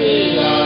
Yeah.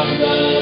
Father.